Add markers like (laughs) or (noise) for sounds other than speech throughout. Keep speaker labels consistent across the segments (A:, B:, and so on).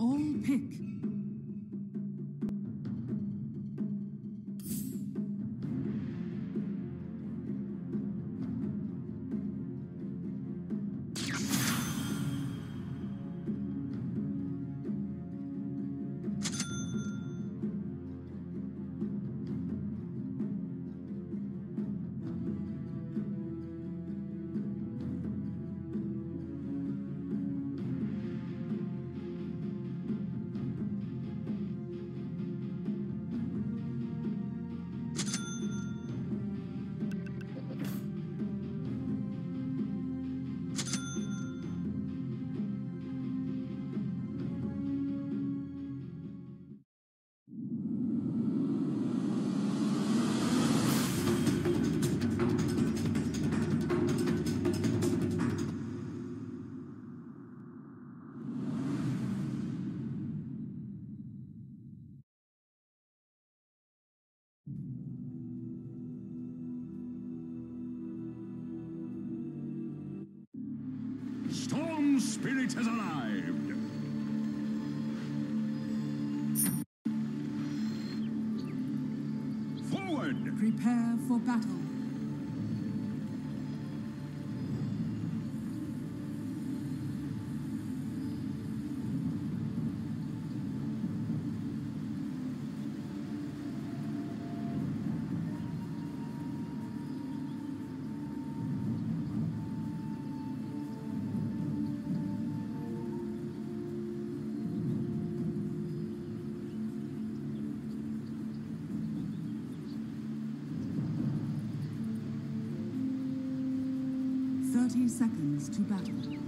A: all pick. seconds to battle.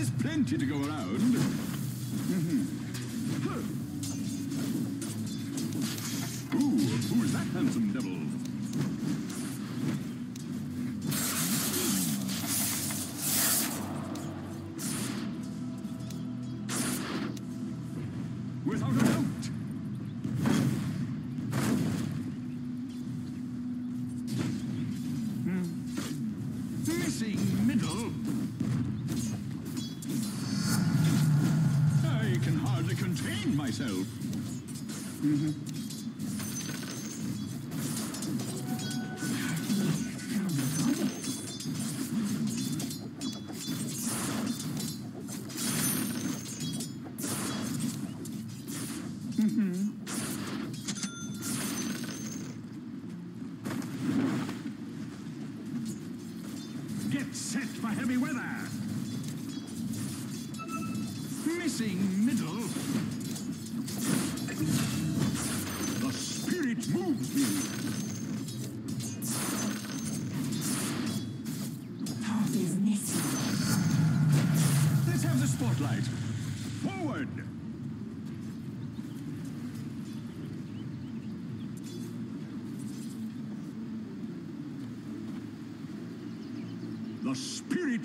B: There's plenty to go around. (laughs) Mm-hmm.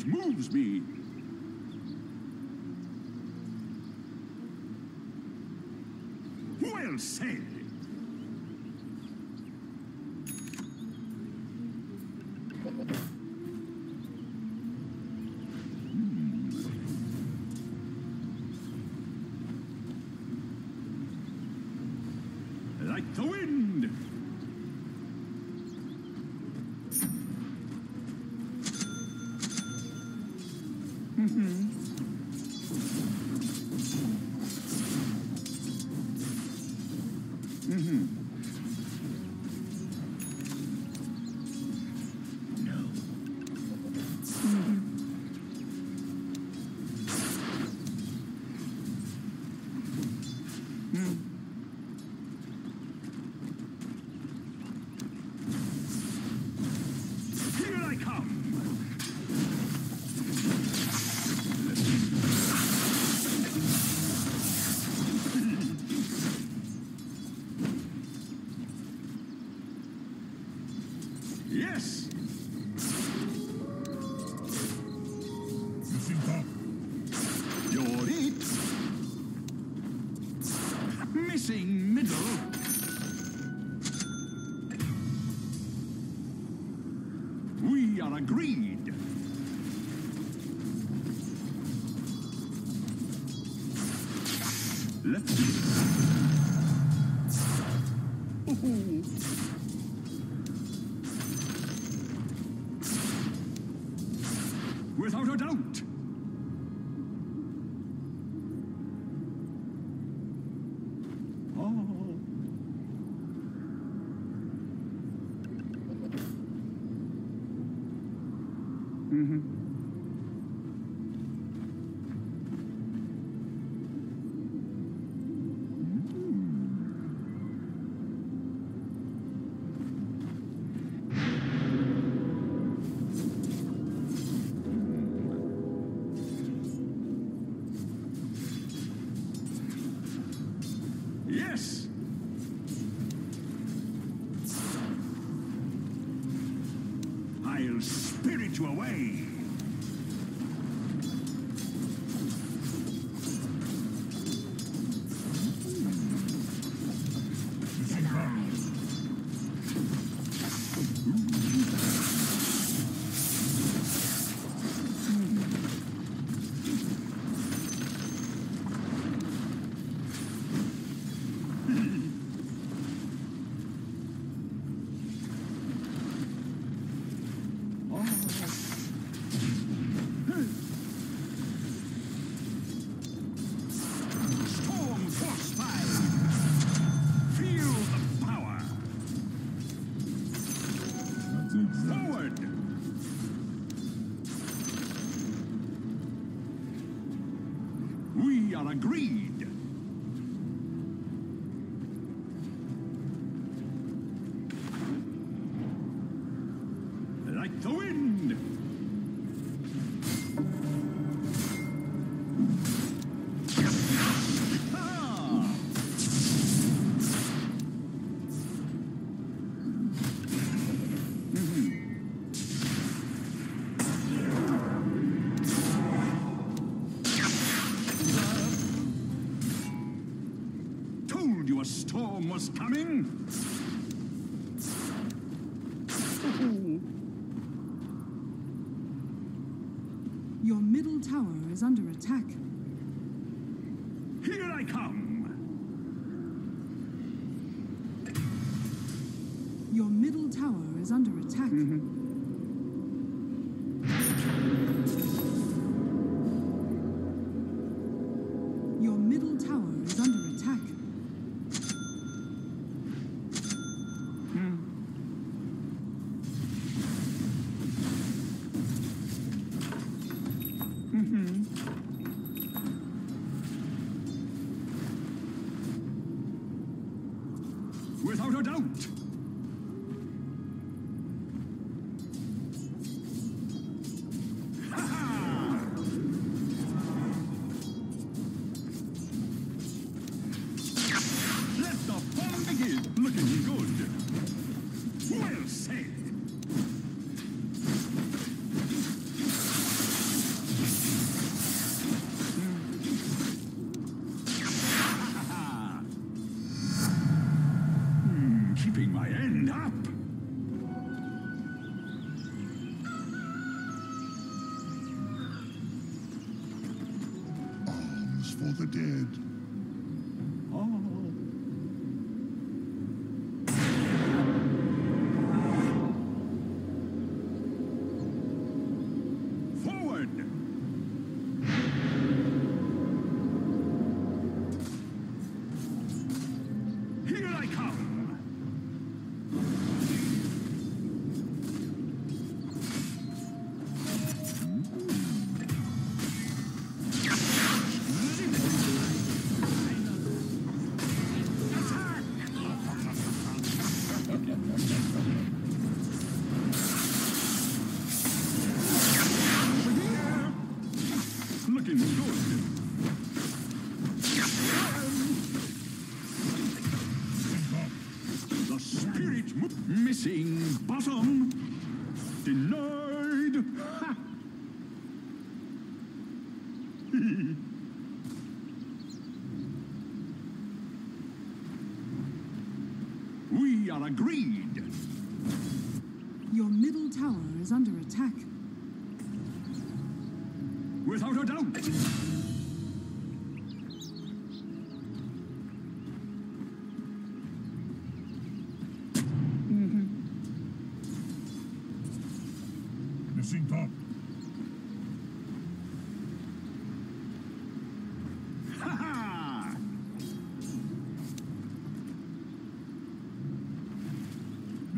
B: moves me. Well said. Mm-hmm.
A: Your middle tower is under attack.
B: Here I come!
A: Your middle tower is under attack.
C: Mm -hmm.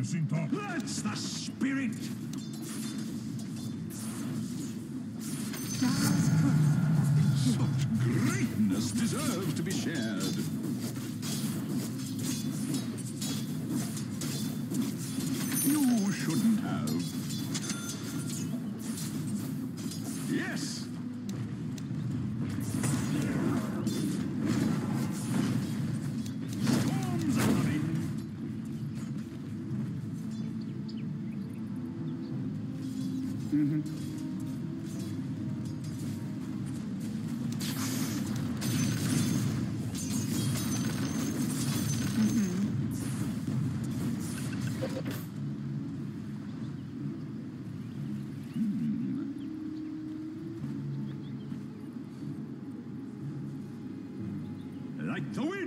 B: That's the spirit. Like the wind.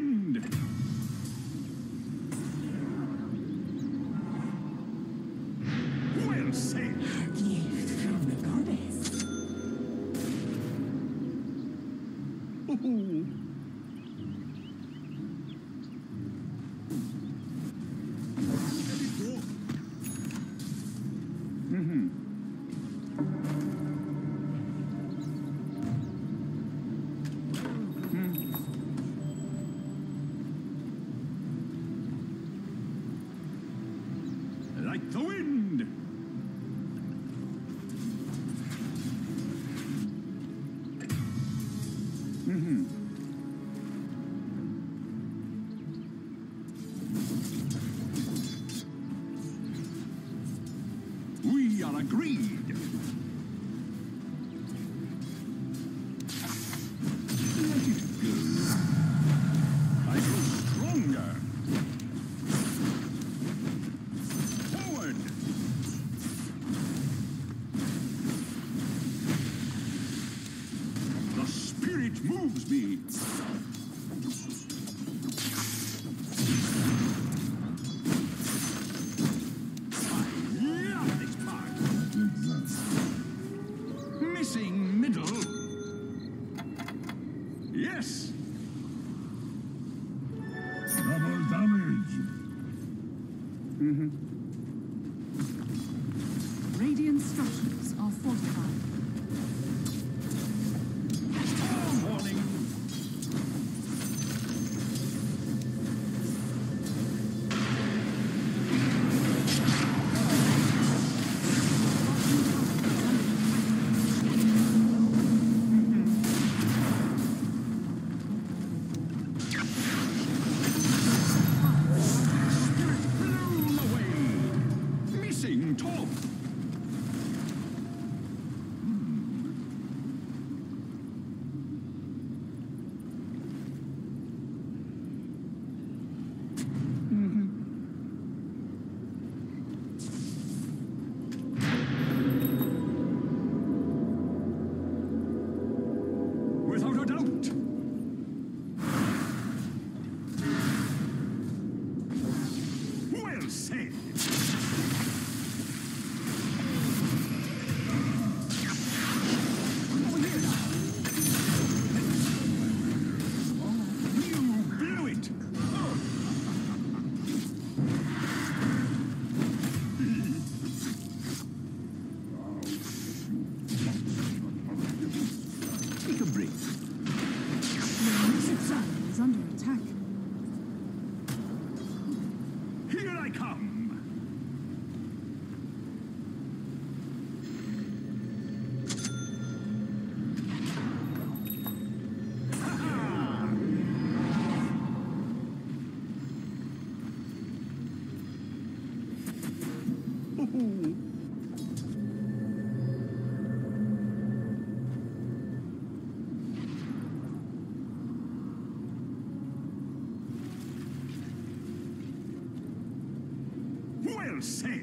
B: Said.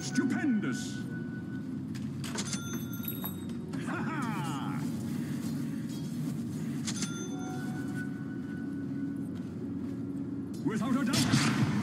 B: Stupendous. Without a doubt.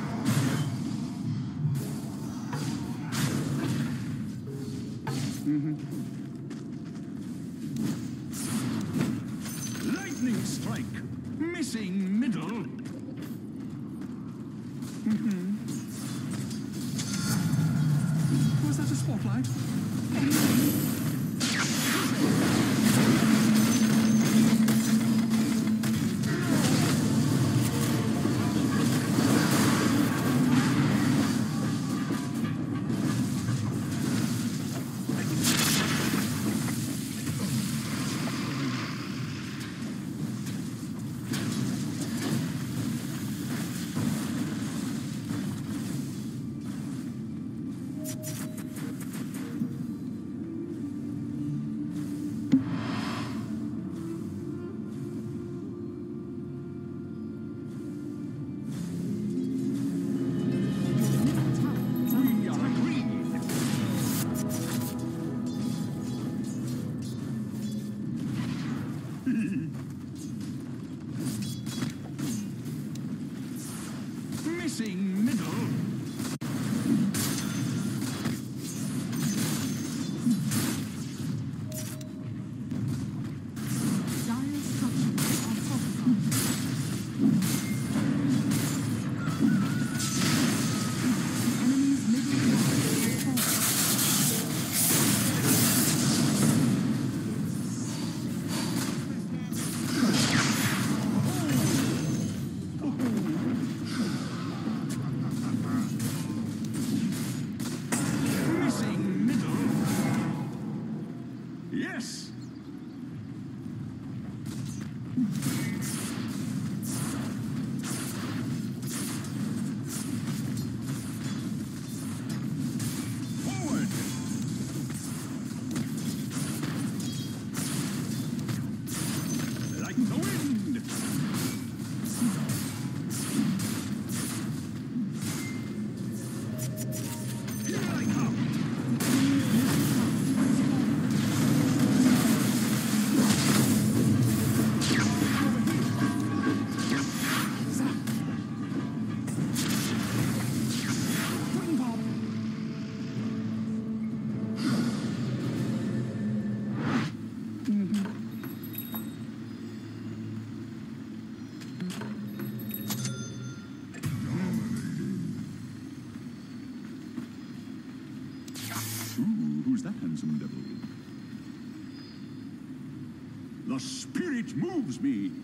B: Moves me.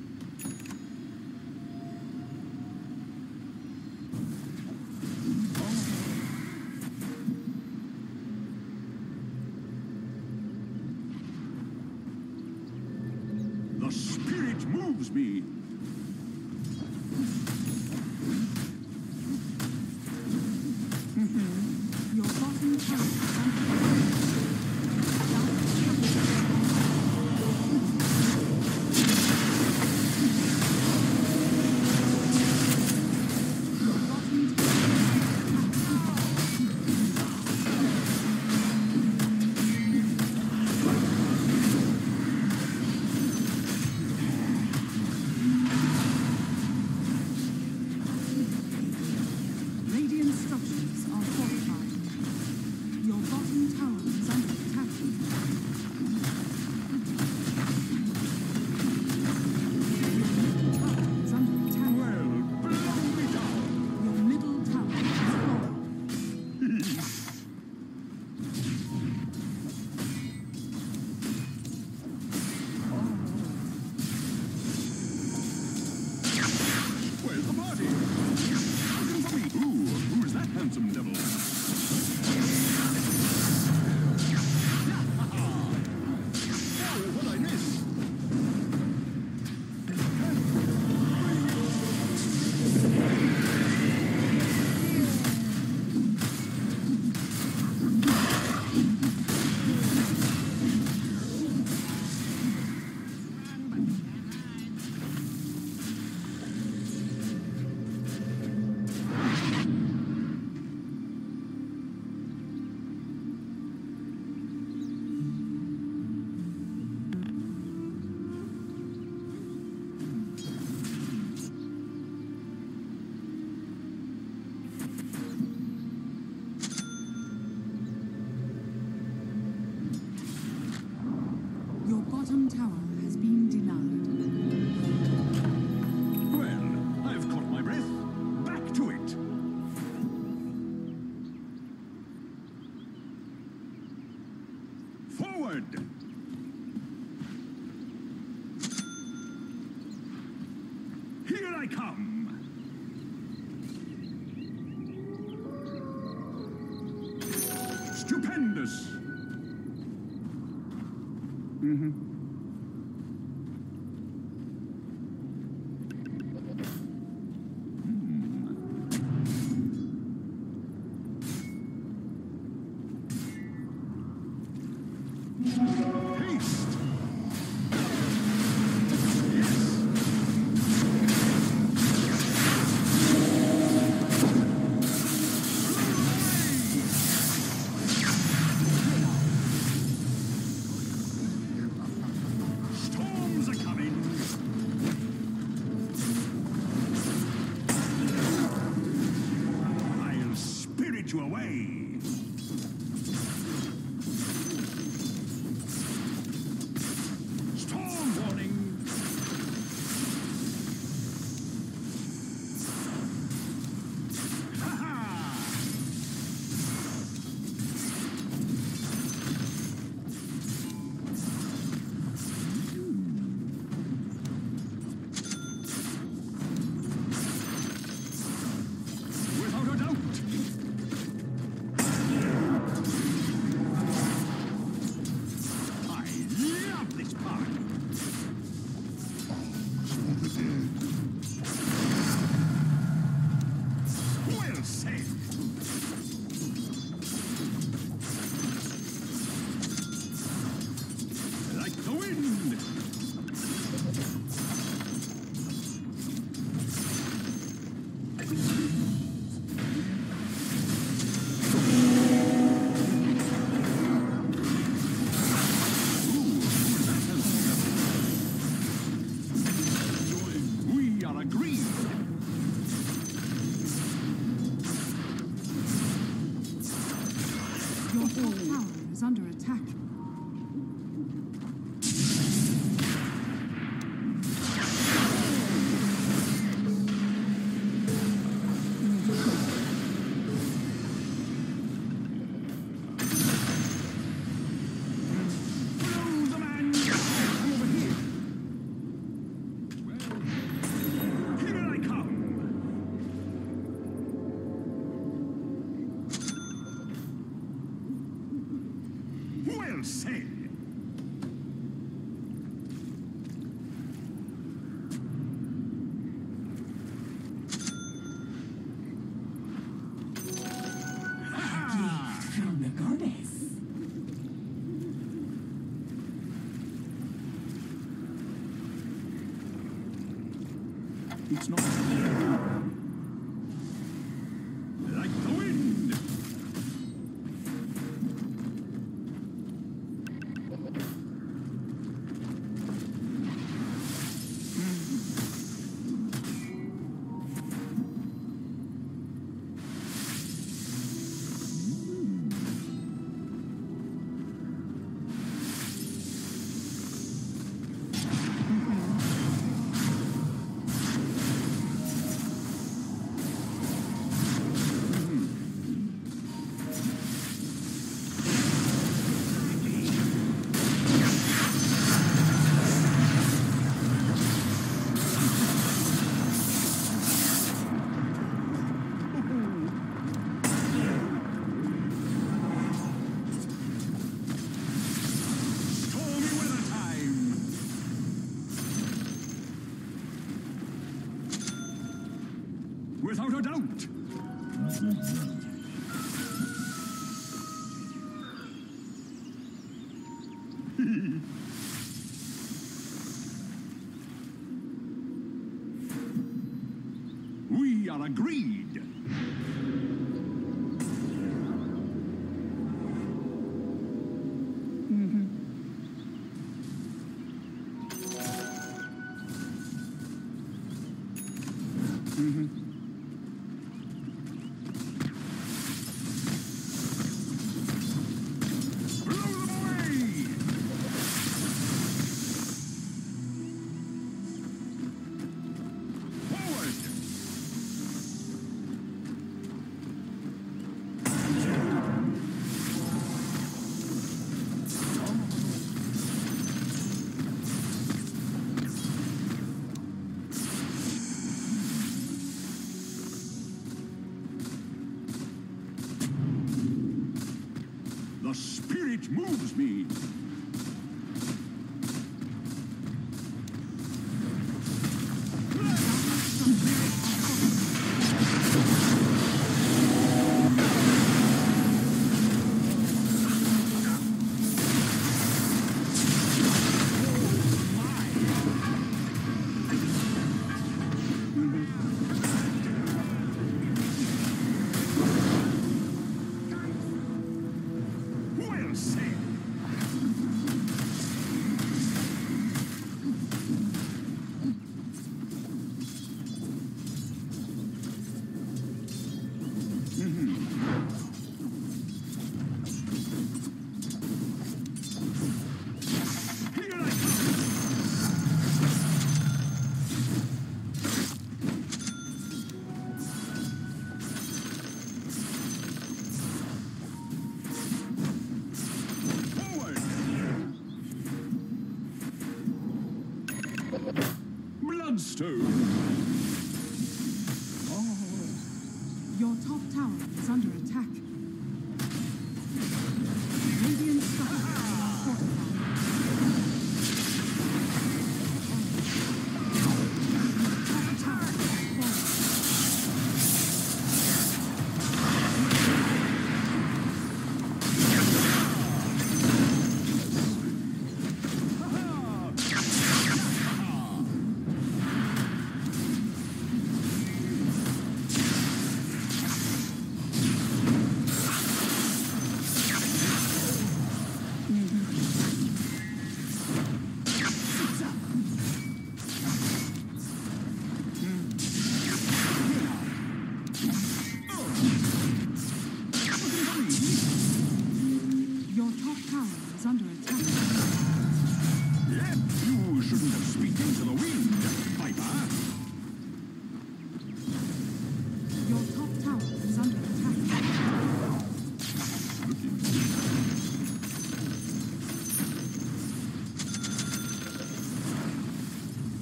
B: Stupendous.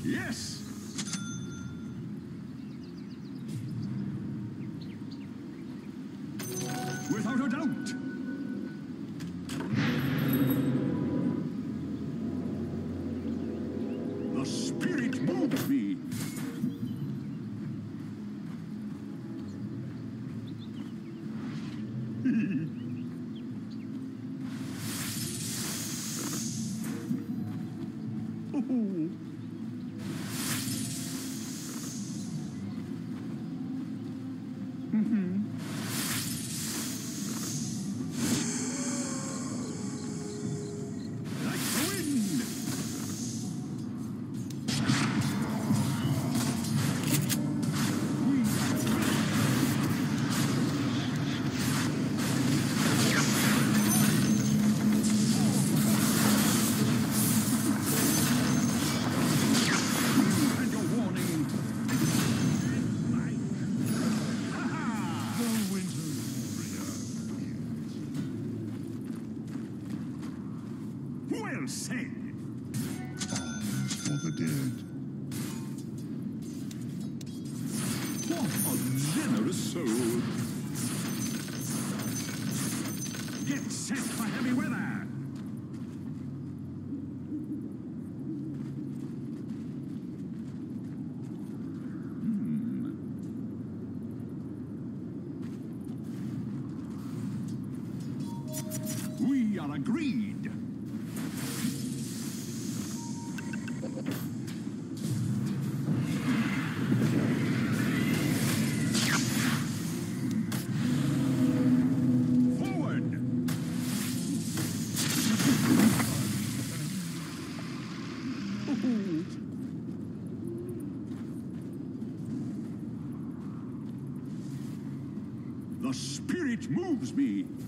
B: Yes. Me.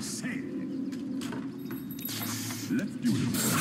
B: Well do Left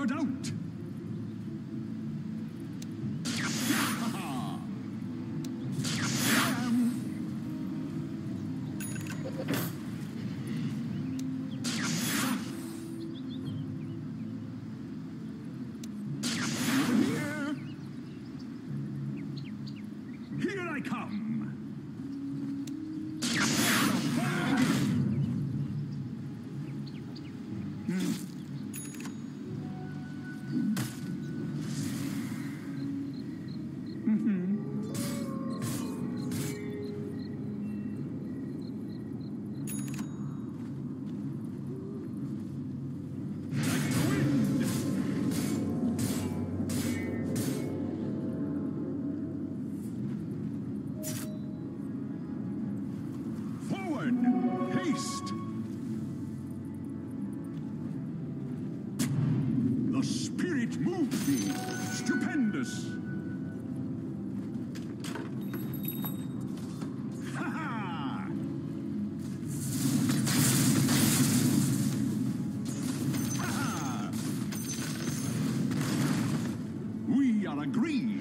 B: Without a We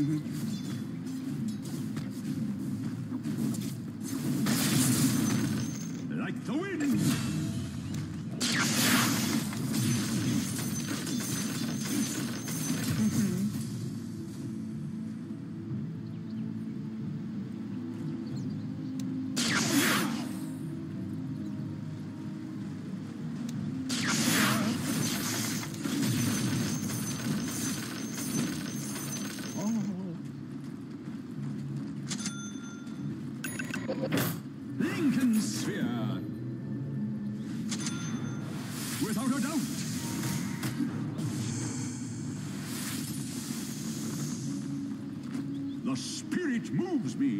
B: Like moves me!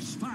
B: Storm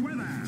B: Heavy weather!